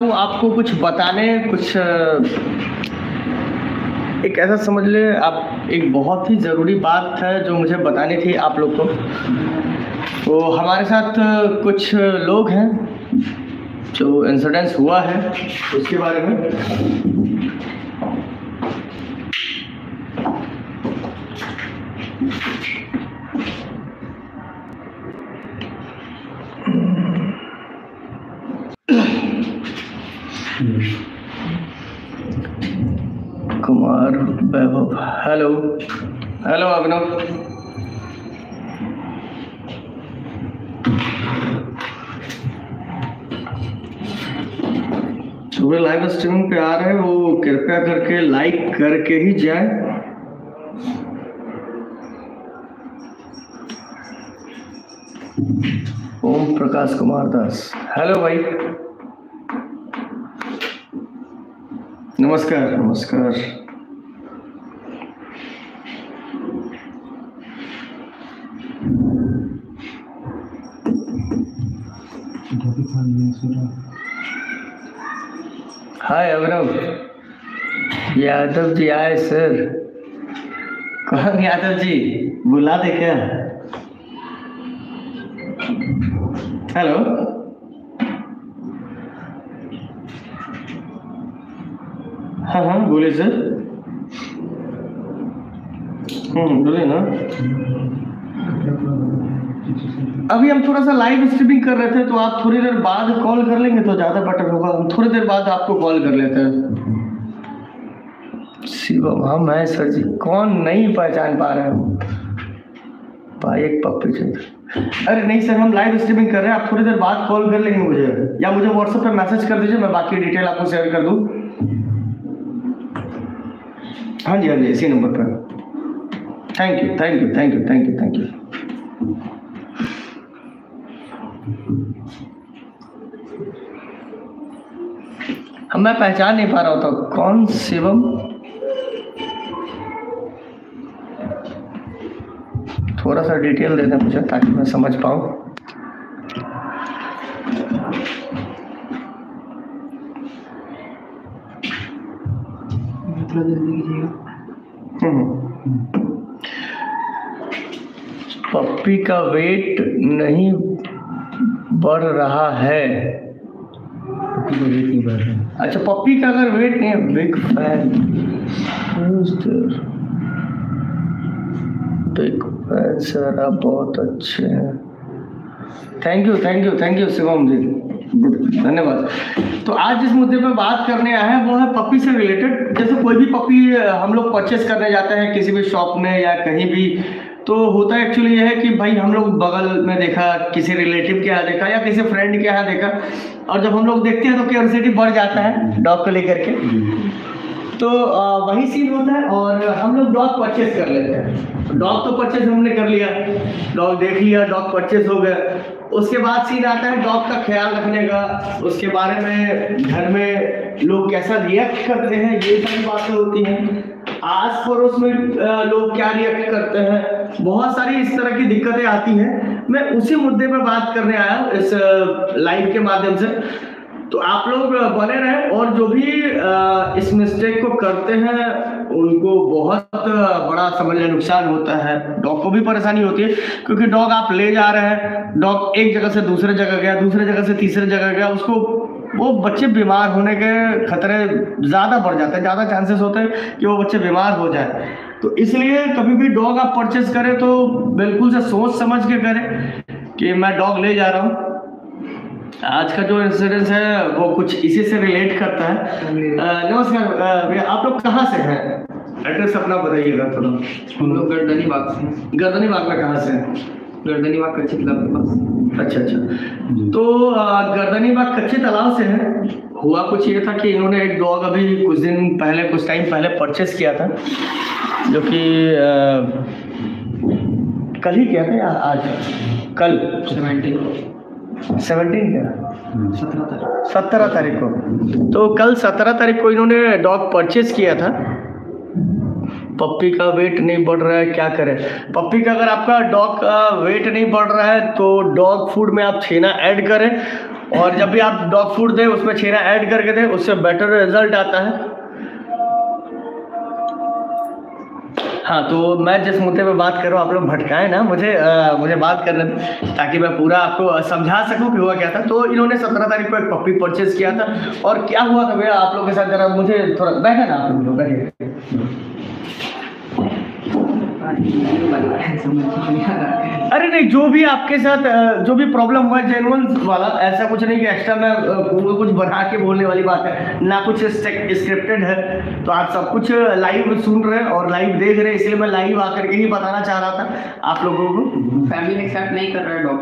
हूँ आपको कुछ बताने, कुछ एक ऐसा समझ ले, आप, एक बहुत ही ज़रूरी बात है जो मुझे बतानी थी आप लोग को। तो हमारे साथ कुछ लोग हैं जो इंसिडेंस हुआ है, उसके बारे में कुमार वैभव हेलो। हेलो अभिनव। भी लाइव स्ट्रीमिंग पे आ रहे हैं वो कृपया करके लाइक करके ही जाए। ओम प्रकाश कुमार दास। हेलो भाई। नमस्कार। नमस्कार। हाय अभिनव यादव जी आए, सर। कौन यादव जी? बुला दे क्या? हेलो। हाँ हाँ बोले सर। हम्म बोले ना। अभी हम थोड़ा सा लाइव स्ट्रीमिंग कर रहे थे तो आप थोड़ी देर बाद कॉल कर लेंगे तो ज़्यादा बेटर होगा। हम थोड़ी देर बाद आपको कॉल कर लेते हैं। शिवम हम हैं सर जी कौन नहीं पहचान पा रहे हो? भाई एक पप्पी चाहिए अरे नहीं सर हम लाइव स्ट्रीमिंग कर रहे हैं आप थोड़ी देर बाद कॉल कर लेंगे मुझे। या मुझे व्हाट्सएप पे मैसेज कर दीजिए मैं बाकी डिटेल आपको शेयर कर दूँ। हाँ जी हाँ जी इसी नंबर पर thank you thank you thank you thank you thank you हम मैं पहचान नहीं पा रहा होता कौन शिवम? थोड़ा सा डिटेल दे दें मुझे ताकि मैं समझ पाऊँ। हम्म। पप्पी का वेट नहीं बढ़ रहा है। अच्छा पप्पी का अगर वेट नहीं है, big fan big fan sir, आप बहुत अच्छे हैं। Thank you thank you thank you Shivam ji. धन्यवाद। तो आज जिस मुद्दे पर बात करने आए हैं, वो है पपी से रिलेटेड जैसे कोई भी पपी हम लोग परचेस करने जाते हैं, किसी भी शॉप में या कहीं भी तो होता एक्चुअली ये है कि भाई हम लोग बगल में देखा, किसी रिलेटिव के यहाँ देखा या किसी फ्रेंड के यहाँ देखा। और जब हम लोग देखते हैं तो क्यूरियोसिटी बढ़ जाता है डॉग को लेकर के। तो वही सीन होता है और हम लोग डॉग परचेज कर लेते हैं। डॉग तो परचेज हमने कर लिया। डॉग देख लिया डॉग परचेज हो गया। उसके बाद सीन आता है डॉग का ख्याल रखने का। उसके बारे में, घर में लोग कैसा रिएक्ट करते हैं, ये सारी बातें होती हैं। आस पड़ोस में लोग क्या रिएक्ट करते हैं? बहुत सारी इस तरह की दिक्कतें आती हैं। मैं उसी मुद्दे पर बात करने आया हूँ इस लाइव के माध्यम से। तो आप लोग बने रहें और जो भी इस मिस्टेक को करते हैं, उनको बहुत बड़ा समझ लें नुकसान होता है। डॉग को भी परेशानी होती है, क्योंकि डॉग आप ले जा रहे हैं। डॉग एक जगह से दूसरे जगह गया, दूसरे जगह से तीसरे जगह गया, उसको वो बच्चे बीमार होने के खतरे ज़्यादा बढ़ जाते हैं ज़्यादा चांसेस होते हैं कि वो बच्चे बीमार हो जाए। तो इसलिए कभी भी डॉग आप परचेस करें तो बिल्कुल से सोच समझ के करें कि मैं डॉग ले जा रहा हूँ। आज का जो इंसिडेंस है वो कुछ इसी से रिलेट करता है। नमस्कार भैया आप लोग कहाँ से हैं? एड्रेस अपना बताइएगा थोड़ा। हम लोग गर्दनी बाग से गर्दनी बाग में कहाँ से हैं? गर्दनी बाग कच्चे तालाब के पास। अच्छा अच्छा। तो गर्दनी बाग कच्चे तालाब से है। हुआ कुछ ये था कि इन्होंने एक डॉग अभी कुछ दिन पहले कुछ टाइम पहले परचेस किया था जो कि कल ही किया था या आज? कल। सेवेंटीन सेवनटीन क्या सत्रह तारीख। सत्रह तारीख को। तो कल सत्रह तारीख को इन्होंने डॉग परचेज किया था। पप्पी का वेट नहीं बढ़ रहा है क्या करें? पप्पी का अगर आपका डॉग का वेट नहीं बढ़ रहा है तो डॉग फ़ूड में आप छेना ऐड करें और जब भी आप डॉग फ़ूड दें उसमें छेना ऐड करके दें उससे बेटर रिज़ल्ट आता है। हाँ तो मैं जिस मुद्दे पे बात कर रहा हूँ आप लोग भटकाए ना मुझे आ, मुझे बात करने दें ताकि मैं पूरा आपको समझा सकूँ कि हुआ क्या था। तो इन्होंने सत्रह तारीख को एक पप्पी परचेज किया था और क्या हुआ था भैया आप लोग के साथ जरा मुझे थोड़ा बैठे ना आप लोग बैठे। अरे नहीं, जो भी आपके साथ जो भी प्रॉब्लम हुआ जेनुअन वाला, ऐसा कुछ नहीं कि एक्स्ट्रा में कुछ बना के बोलने वाली बात है। ना कुछ स्क्रिप्टेड है। तो आप सब कुछ लाइव सुन रहे हैं और लाइव देख रहे हैं, इसलिए मैं लाइव आकर के ही बताना चाह रहा था आप लोगों को। फैमिली एक्सेप्ट नहीं कर रहा है क्या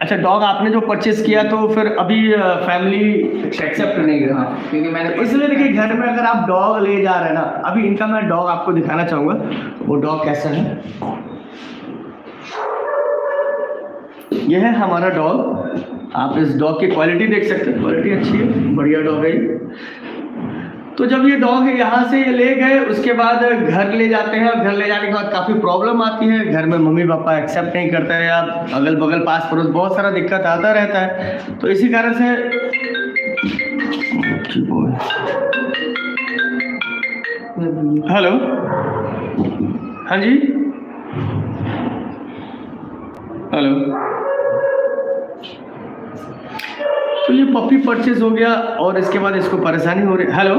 अच्छा डॉग आपने जो परचेस किया तो फिर अभी फैमिली एक्सेप्ट नहीं कर हाँ क्योंकि मैंने इसलिए देखिए घर में अगर आप डॉग ले जा रहे हैं ना अभी इनका मैं डॉग आपको दिखाना चाहूँगा। वो डॉग कैसा है? यह है हमारा डॉग आप इस डॉग की क्वालिटी देख सकते हैं। क्वालिटी अच्छी है बढ़िया डॉग है तो जब ये डॉग यहाँ से ये ले गए, उसके बाद घर ले जाते हैं। और घर ले जाने के बाद काफ़ी प्रॉब्लम आती है। घर में मम्मी पापा एक्सेप्ट नहीं करते हैं। या अगल बगल पास पड़ोस बहुत सारा दिक्कत आता रहता है। तो इसी कारण से हेलो? हाँ जी? हेलो? तो ये पपी परचेज हो गया और इसके बाद इसको परेशानी हो रही हेलो?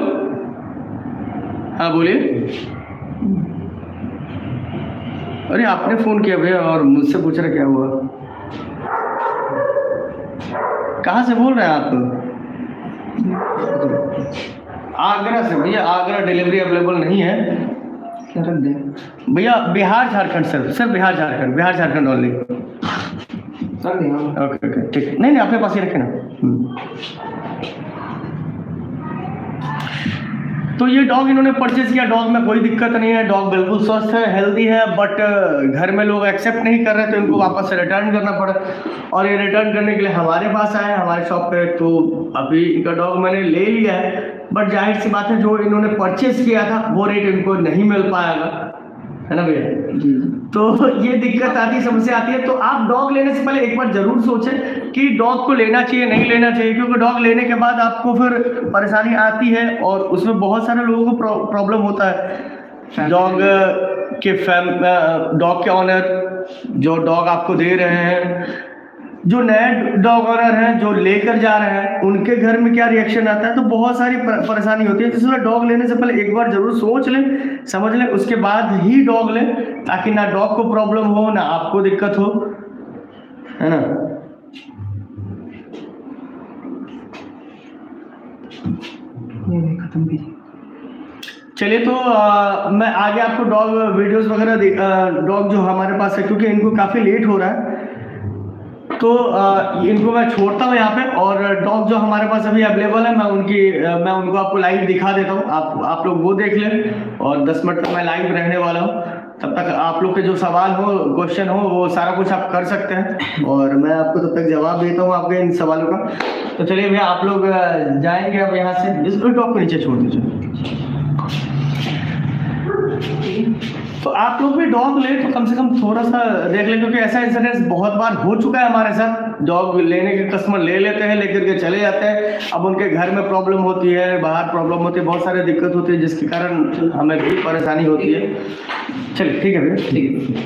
हाँ बोलिए। अरे आपने फ़ोन किया भैया और मुझसे पूछ रहे क्या हुआ? कहाँ से बोल रहे हैं आप? आगरा से। भैया आगरा डिलीवरी अवेलेबल नहीं है। क्या रख दें? भैया Bihar Jharkhand sir sir Bihar Jharkhand Bihar Jharkhand only okay okay ठीक। नहीं नहीं अपने पास ही रखे ना। हम्म। तो ये डॉग इन्होंने परचेज किया। डॉग में कोई दिक्कत नहीं है। डॉग बिल्कुल स्वस्थ है हेल्दी है बट घर में लोग एक्सेप्ट नहीं कर रहे तो इनको वापस से रिटर्न करना पड़ा। और ये रिटर्न करने के लिए हमारे पास आए, हमारे शॉप पे। तो अभी इनका डॉग मैंने ले लिया है बट ज़ाहिर सी बात है, जो इन्होंने परचेज किया था, वो रेट इनको नहीं मिल पाएगा। है ना भैया? तो ये दिक्कत आती है समस्या आती है। तो आप डॉग लेने से पहले एक बार ज़रूर सोचें कि डॉग को लेना चाहिए नहीं लेना चाहिए क्योंकि डॉग लेने के बाद आपको फिर परेशानी आती है और उसमें बहुत सारे लोगों को प्रॉब्लम होता है। डॉग के फैम डॉग के ऑनर जो डॉग आपको दे रहे हैं जो नए डॉग ऑनर हैं जो लेकर जा रहे हैं उनके घर में क्या रिएक्शन आता है? तो बहुत सारी पर- परेशानी होती है। इसलिए डॉग लेने से पहले एक बार ज़रूर सोच लें समझ लें उसके बाद ही डॉग लें ताकि ना डॉग को प्रॉब्लम हो ना आपको दिक्कत हो। है ना? खत्म कीजिए। चलिए तो आ, मैं आगे आपको डॉग वीडियोस वगैरह डॉग जो हमारे पास है क्योंकि इनको काफ़ी लेट हो रहा है तो इनको मैं छोड़ता हूँ यहाँ पे और डॉग जो हमारे पास अभी अवेलेबल है, मैं उनकी, मैं उनको आपको लाइव दिखा देता हूँ। आप आप लोग वो देख लें और 10 मिनट तक मैं लाइव रहने वाला हूँ। तब तक आप लोग के जो सवाल हो क्वेश्चन हो, वो सारा कुछ आप कर सकते हैं। और मैं आपको तब तक जवाब देता हूँ आपके इन सवालों का। तो चलिए भैया, आप लोग जाएँगे अब यहाँ से। डॉग को नीचे छोड़ दीजिए। तो आप लोग भी डॉग ले तो कम से कम थोड़ा सा देख लें क्योंकि ऐसा इंसिडेंस बहुत बार हो चुका है हमारे साथ। डॉग लेने के कस्टमर ले लेते हैं लेकर के चले जाते हैं। अब उनके घर में प्रॉब्लम होती है बाहर प्रॉब्लम होती है बहुत सारी दिक्कत होती है जिसके कारण हमें भी परेशानी होती है। चलिए ठीक है भैया। ठीक है।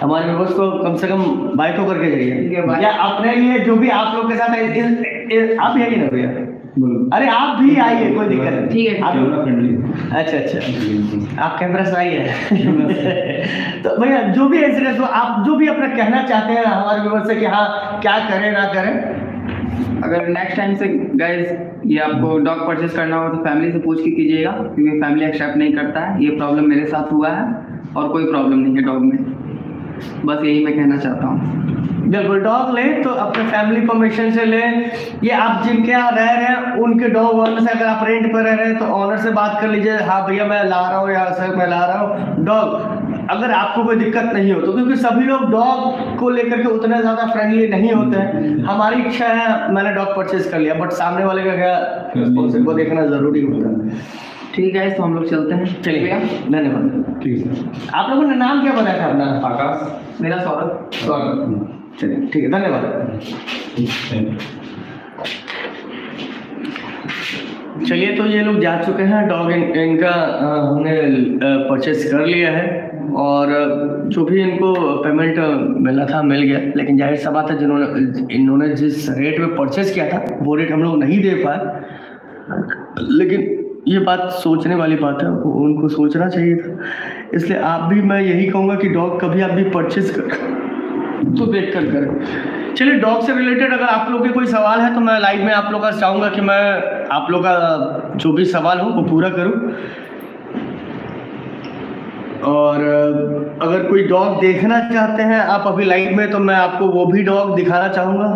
हमारे व्यूवर्स को कम से कम बाइक को करके जाइए। या अपने लिए जो भी आप लोग के साथ आप आइए ना भैया। अरे आप भी आइए कोई दिक्कत नहीं। ठीक है, आप- अच्छा अच्छा। आप कैमरा से आइए। तो भैया जो भी इंसिडेंट हो आप जो भी अपना कहना चाहते हैं हमारे व्यूवर से कि हाँ क्या करें ना करें। अगर नेक्स्ट टाइम से गाइस ये आपको डॉग परचेज करना हो तो फैमिली से पूछ के कीजिएगा क्योंकि फैमिली एक्सेप्ट नहीं करता है। ये प्रॉब्लम मेरे साथ हुआ है और कोई प्रॉब्लम नहीं है डॉग में। बस यही मैं कहना चाहता हूँ। बिल्कुल डॉग लें तो अपने फैमिली परमिशन से लें। ये आप जिनके यहाँ रह रहे हैं उनके डॉग ओनर से अगर आप रेंट पर रह रहे हैं तो ऑनर से बात कर लीजिए। हाँ भैया मैं ला रहा हूँ यहाँ से मैं ला रहा हूँ। डॉग अगर आपको कोई दिक्कत नहीं हो तो क्योंकि सभी लोग डॉग को लेकर के उतने ज़्यादा फ्रेंडली नहीं होते हैं। हमारी इच्छा है मैंने डॉग परचेज कर लिया बट सामने वाले का क्या को देखना ज़रूरी होता है। ठीक है तो हम लोग चलते हैं। चलिए भैया। धन्यवाद। ठीक है। आप लोगों ने नाम क्या बताया था अपना? आकाश। मेरा सौरभ। स्वागत चलिए ठीक है धन्यवाद। चलिए तो ये लोग जा चुके हैं डॉग इन, इनका हमने परचेस कर लिया है और जो भी इनको पेमेंट मिलना था मिल गया लेकिन ज़ाहिर सा बात है जिन्होंने इन्होंने जिस रेट में परचेस किया था वो रेट हम लोग नहीं दे पाए। लेकिन ये बात सोचने वाली बात है उनको सोचना चाहिए था। इसलिए आप भी मैं यही कहूँगा कि डॉग कभी आप भी परचेस कर तो देख कर करें चलिए डॉग से रिलेटेड अगर आप लोग के कोई सवाल है तो मैं लाइव में आप लोग का चाहूँगा कि मैं आप लोग का जो भी सवाल हो वो पूरा करूँ। और अगर कोई डॉग देखना चाहते हैं आप अभी लाइव में तो मैं आपको वो भी डॉग दिखाना चाहूँगा।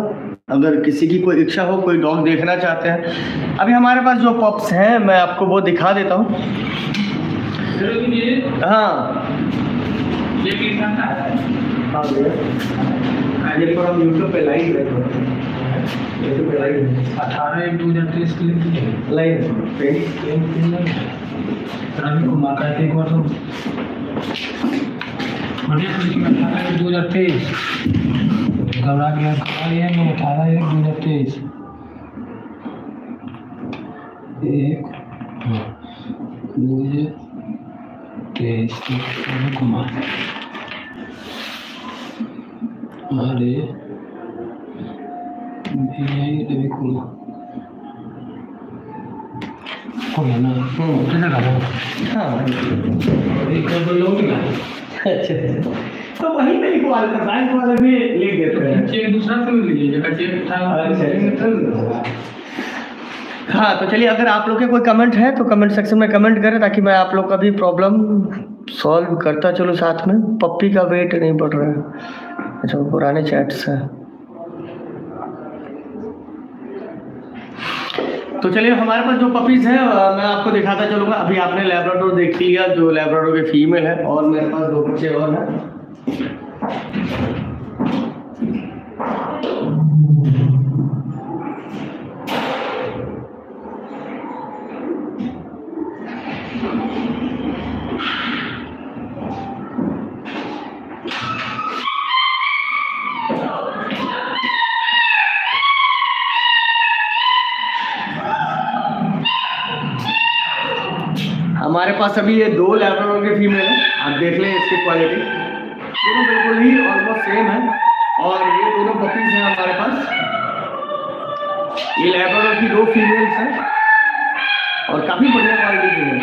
अगर किसी की कोई इच्छा हो कोई डॉग देखना चाहते हैं। अभी हमारे पास जो पप्स हैं मैं आपको वो दिखा देता हूँ। हाँ? ये कितना का भैया ये पर हम यूट्यूब पे लाइव है यूट्यूब पे लाइव है। अठारह एक हज़ार तेईस के लिए लाइव है। रवि कुमार का एक बार तो। अठारह एक दो हज़ार तेईस। घबरा गया घबरा गया मैं अठारह एक दो हज़ार तेईस। एक दो हज़ार तेईस रवि कुमार अरे रवि कुमार हो ना? हम्म। का हाँ। एक कर दो लोग ना अच्छा। तो वहीं पे लिखवा देते बैंक वाले भी लिख देते हैं। चेक दूसरा से लीजिए चेक था। अच्छा। हाँ तो चलिए अगर आप लोग के कोई कमेंट है तो कमेंट सेक्शन में कमेंट करें ताकि मैं आप लोग का भी प्रॉब्लम सॉल्व करता चलो साथ में। पप्पी का वेट नहीं बढ़ रहा है। अच्छा वो पुराने चैट्स हैं। तो चलिए, हमारे पास जो पपीज है मैं आपको दिखाता चलूँगा। अभी आपने लेबराडोर देख लिया, जो लेबराडोर के फीमेल है, और मेरे पास दो बच्चे और हैं। पास अभी ये दो लैब्राडोर के फीमेल है। आप देख लें इसकी क्वालिटी दोनों बिल्कुल ही ऑलमोस्ट सेम है। और ये दोनों पपीज हैं हमारे पास। ये लैब्राडोर की दो फीमेल्स हैं। और काफ़ी बढ़िया क्वालिटी की है।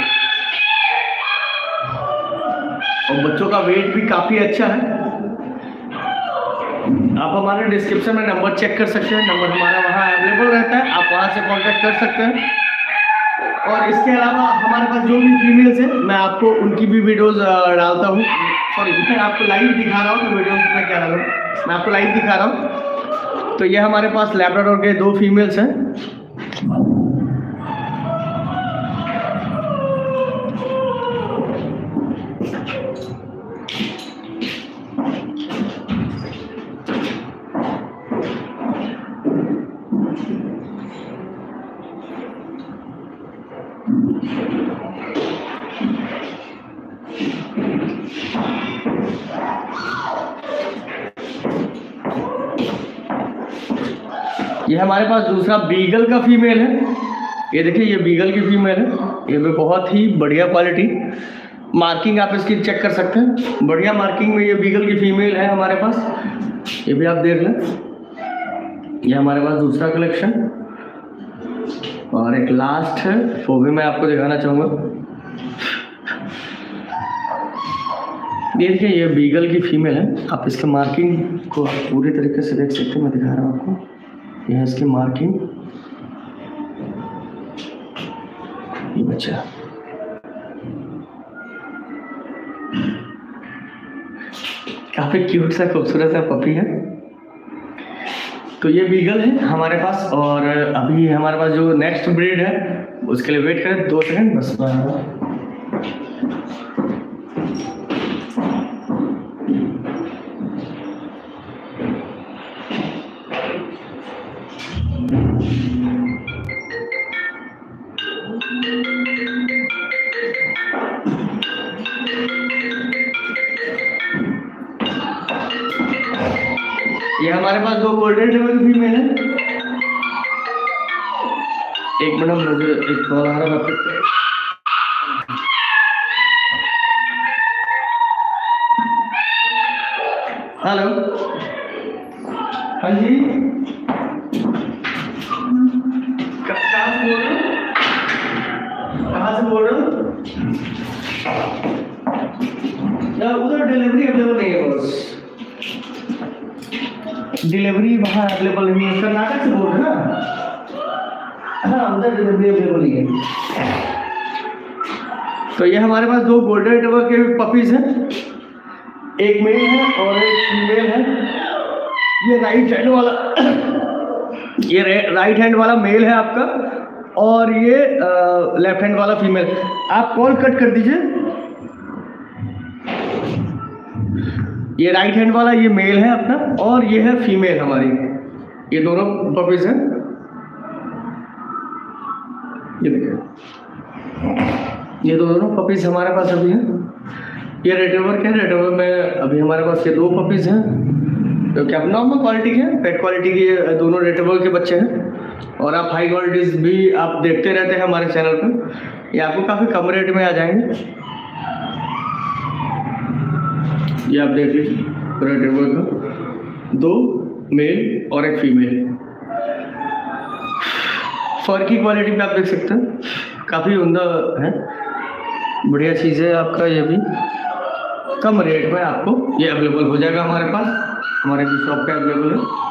और बच्चों का वेट भी काफ़ी अच्छा है। आप हमारे डिस्क्रिप्शन में नंबर चेक कर सकते हैं। नंबर हमारा वहाँ अवेलेबल रहता है। आप वहाँ से कांटेक्ट कर सकते हैं। और इसके अलावा हमारे पास जो भी फीमेल्स हैं, मैं आपको उनकी भी वीडियोस डालता हूँ। सॉरी मैं आपको लाइव दिखा रहा हूँ तो वीडियोस में क्या डालूँ। मैं आपको लाइव दिखा रहा हूँ। तो ये हमारे पास लेबर के दो फीमेल्स हैं। ये हमारे पास दूसरा बीगल का फीमेल है। ये देखिए, ये बीगल की फीमेल है। ये भी बहुत ही बढ़िया क्वालिटी मार्किंग आप इसकी चेक कर सकते हैं। बढ़िया मार्किंग में ये बीगल की फीमेल है हमारे पास। ये भी आप देख लें। ये हमारे पास दूसरा कलेक्शन और एक लास्ट है, वो भी मैं आपको दिखाना चाहूँगा। देखिए, ये बीगल की फीमेल है। आप इसके मार्किंग को पूरी तरीके से देख सकते हैं। मैं दिखा रहा हूँ आपको। ये है इसकी मार्किंग काफ़ी क्यूट सा, खूबसूरत सा पपी है। तो ये बीगल है हमारे पास और अभी हमारे पास जो नेक्स्ट ब्रीड है, उसके लिए वेट करें, दो सेकंड बस हमारे पास दो गोल्डन टेबल फीमेल है। एक मिनट मुझे एक कॉल आ रहा है हेलो हाँ जी। कहाँ से बोल रहे हो? कहाँ से बोल रहे हो? उधर डिलीवरी अवेलेबल नहीं है बस डिलीवरी वहाँ अवेलेबल नहीं है। कर्नाटक से बोल रहे ना? हाँ उधर डिलीवरी अवेलेबल नहीं है। तो ये हमारे पास दो गोल्डन टेबल के पपीज हैं। एक मेल है और एक फीमेल है। ये राइट हैंड वाला ये राइट हैंड वाला मेल है आपका। और ये लेफ़्ट हैंड वाला फीमेल आप कॉल कट कर दीजिए। ये राइट हैंड वाला ये मेल है अपना, और ये है फीमेल हमारी। ये दोनों पपीज हैं। ये देखिए। ये दोनों पपीज हमारे पास अभी हैं। ये रेटोवर के रेटोवर में अभी हमारे पास ये दो पपीज हैं। जो कि अब नॉर्मल क्वालिटी के पेट क्वालिटी के दोनों रेटोवर के बच्चे हैं। और आप हाई क्वालिटीज भी आप देखते रहते हैं हमारे चैनल पर ये आपको काफ़ी कम रेट में आ जाएँगे। ये आप देख लीजिए दो मेल और एक फीमेल फर की क्वालिटी पे आप देख सकते हैं। काफ़ी उमदा है। बढ़िया चीज़ है आपका ये भी। कम रेट में आपको ये अवेलेबल हो जाएगा हमारे पास। हमारे भी शॉप पे अवेलेबल है।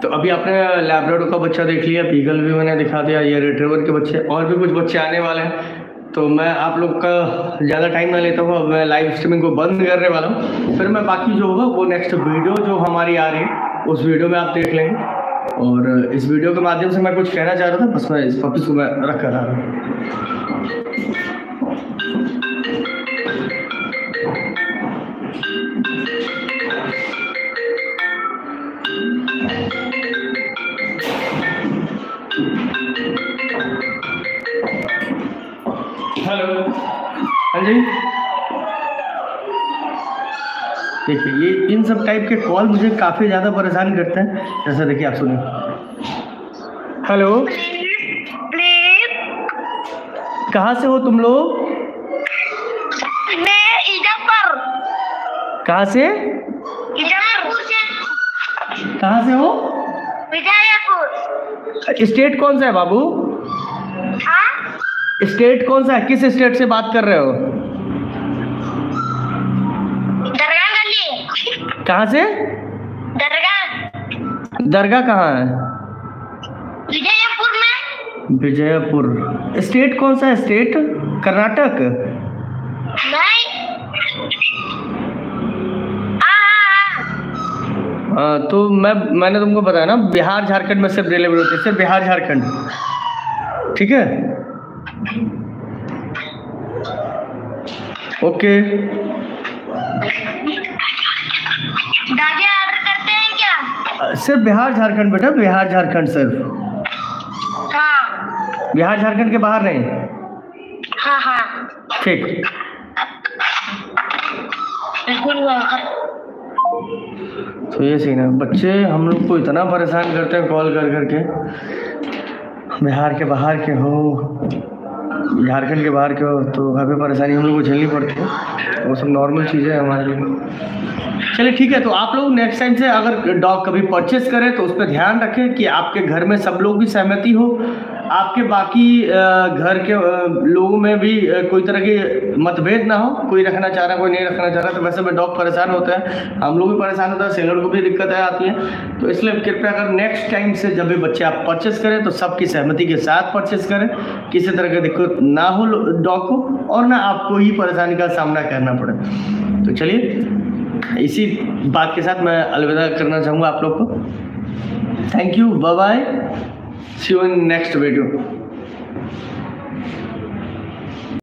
तो अभी आपने लैब्राडोर का बच्चा देख लिया पीगल भी मैंने दिखा दिया, ये रिट्रीवर के बच्चे, और भी कुछ बच्चे आने वाले हैं। तो मैं आप लोग का ज़्यादा टाइम ना लेता हूँ अब मैं लाइव स्ट्रीमिंग को बंद करने वाला हूँ। फिर मैं बाकी जो होगा, वो नेक्स्ट वीडियो जो हमारी आ रही है, उस वीडियो में आप देख लेंगे। और इस वीडियो के माध्यम से मैं कुछ कहना चाह रहा था, बस मैं इस वापस को मैं रख कर आ रहा हूँ। देखिए ये इन सब टाइप के कॉल मुझे काफ़ी ज़्यादा परेशान करते हैं। जैसा देखिए आप सुनिए। हेलो कहाँ से हो तुम लोग? मैं इजापुर कहाँ से? कहाँ से हो? विजयपुर। स्टेट कौन सा है बाबू? हाँ? स्टेट कौन सा है? किस स्टेट से बात कर रहे हो? कहाँ से? दरगाह। दरगाह कहाँ है? विजयपुर में। विजयपुर। स्टेट कौन सा है? स्टेट? कर्नाटक? नहीं। हाँ हाँ हाँ। तो मैं मैंने तुमको बताया ना बिहार झारखंड में सिर्फ़ डिलीवरी होती है सिर्फ़ बिहार झारखंड। ठीक है? ओके। दादी ऑर्डर करते हैं क्या? सिर्फ़ बिहार झारखंड बेटा बिहार झारखंड सिर्फ़। हाँ। बिहार झारखंड के बाहर नहीं? हाँ हाँ। ठीक। तो ये सीन है। बच्चे हम लोग को इतना परेशान करते हैं कॉल कर करके बिहार के बाहर के हो। झारखंड के बाहर के हो तो काफ़ी परेशानी हम लोग को झेलनी पड़ती है। वो सब नॉर्मल चीज़ें हैं हमारे लिए। चलिए ठीक है तो आप लोग नेक्स्ट टाइम से अगर डॉग कभी परचेस करें तो उस पर ध्यान रखें कि आपके घर में सब लोग भी सहमति हो। आपके बाकी घर के लोगों में भी कोई तरह की मतभेद ना हो? कोई रखना चाह रहा कोई नहीं रखना चाह रहा तो वैसे में डॉग परेशान होता है। हम लोग भी परेशान होता है सेलर को भी दिक्कतें आती हैं। तो इसलिए कृपया अगर नेक्स्ट टाइम से जब भी बच्चे आप परचेस करें तो सबकी सहमति के साथ परचेस करें। किसी तरह की दिक्कत ना हो डॉग को, और ना आपको ही परेशानी का सामना करना पड़े। तो चलिए, इसी बात के साथ मैं अलविदा करना चाहूँगा आप लोग को। Thank you bye bye see you in next video